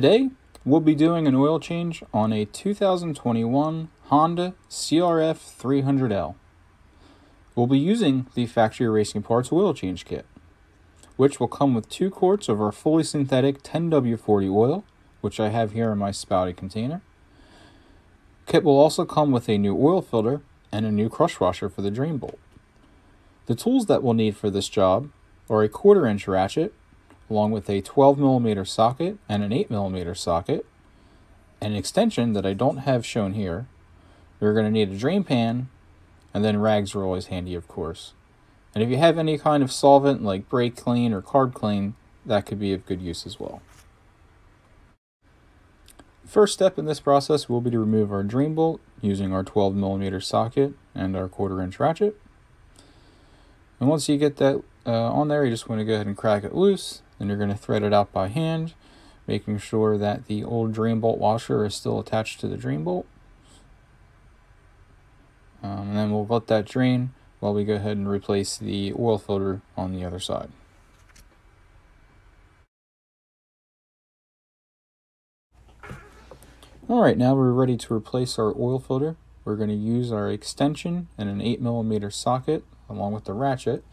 Today, we'll be doing an oil change on a 2021 Honda CRF 300L. We'll be using the factory racing parts oil change kit, which will come with two quarts of our fully synthetic 10W40 oil, which I have here in my spouty container. Kit will also come with a new oil filter and a new crush washer for the drain bolt. The tools that we'll need for this job are a quarter inch ratchet, along with a 12 millimeter socket and an 8 millimeter socket, an extension that I don't have shown here. You're going to need a drain pan, and then rags are always handy, of course. And if you have any kind of solvent like brake clean or carb clean, that could be of good use as well. First step in this process will be to remove our drain bolt using our 12 millimeter socket and our quarter inch ratchet. And once you get that uh, on there, you just want to go ahead and crack it loose then you're going to thread it out by hand, making sure that the old drain bolt washer is still attached to the drain bolt. Um, and then we'll let that drain while we go ahead and replace the oil filter on the other side. Alright, now we're ready to replace our oil filter. We're going to use our extension and an 8mm socket along with the ratchet.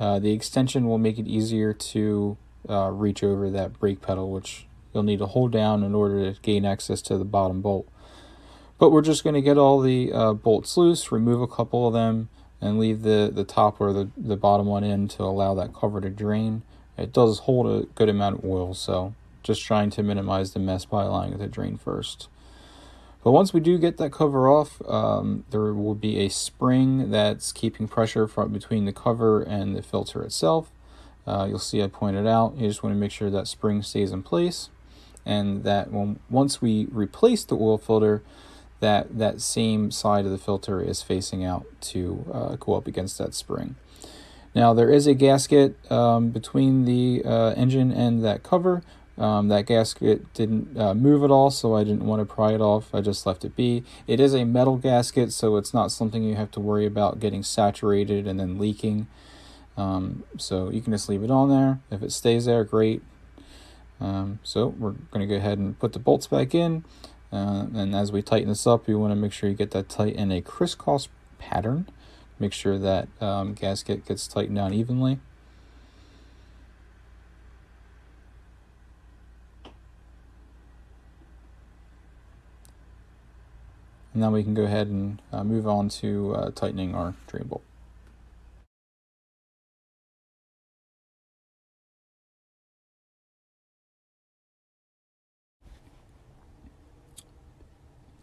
Uh, the extension will make it easier to uh, reach over that brake pedal, which you'll need to hold down in order to gain access to the bottom bolt. But we're just going to get all the uh, bolts loose, remove a couple of them, and leave the, the top or the, the bottom one in to allow that cover to drain. It does hold a good amount of oil, so just trying to minimize the mess by allowing it to drain first. But once we do get that cover off, um, there will be a spring that's keeping pressure from between the cover and the filter itself. Uh, you'll see I pointed out, you just want to make sure that spring stays in place and that when, once we replace the oil filter, that that same side of the filter is facing out to uh, go up against that spring. Now there is a gasket um, between the uh, engine and that cover. Um, that gasket didn't uh, move at all, so I didn't want to pry it off. I just left it be. It is a metal gasket, so it's not something you have to worry about getting saturated and then leaking. Um, so you can just leave it on there. If it stays there, great. Um, so we're going to go ahead and put the bolts back in. Uh, and as we tighten this up, you want to make sure you get that tight in a crisscross pattern. Make sure that um, gasket gets tightened down evenly. And then we can go ahead and uh, move on to uh, tightening our drain bolt.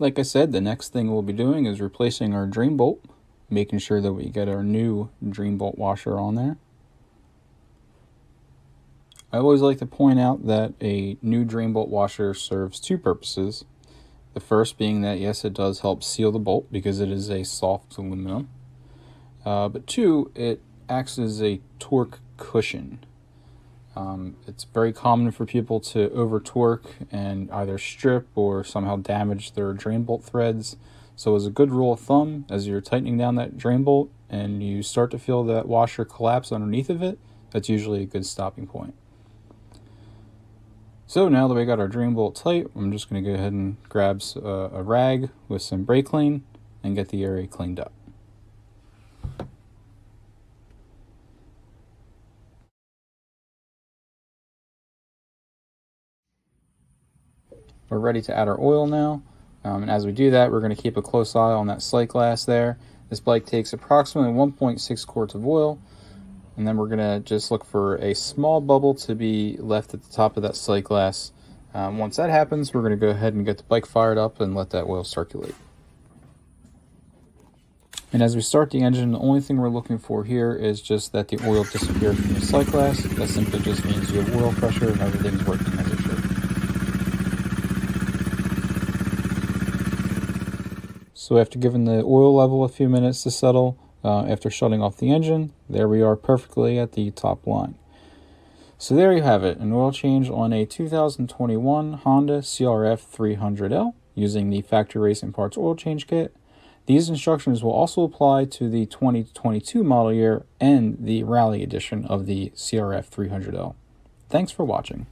Like I said, the next thing we'll be doing is replacing our drain bolt, making sure that we get our new drain bolt washer on there. I always like to point out that a new drain bolt washer serves two purposes. The first being that yes, it does help seal the bolt because it is a soft aluminum. Uh, but two, it acts as a torque cushion. Um, it's very common for people to over torque and either strip or somehow damage their drain bolt threads. So, as a good rule of thumb, as you're tightening down that drain bolt and you start to feel that washer collapse underneath of it, that's usually a good stopping point. So now that we got our drain bolt tight, I'm just going to go ahead and grab a, a rag with some brake clean and get the area cleaned up. We're ready to add our oil now. Um, and as we do that, we're going to keep a close eye on that sight glass there. This bike takes approximately 1.6 quarts of oil. And then we're going to just look for a small bubble to be left at the top of that sight glass. Um, once that happens, we're going to go ahead and get the bike fired up and let that oil circulate. And as we start the engine, the only thing we're looking for here is just that the oil disappears from the sight glass. That simply just means you have oil pressure and everything's working as it should. So after giving the oil level a few minutes to settle, uh, after shutting off the engine, there we are perfectly at the top line. So there you have it, an oil change on a 2021 Honda CRF 300L using the factory racing parts oil change kit. These instructions will also apply to the 2022 model year and the rally edition of the CRF 300L. Thanks for watching.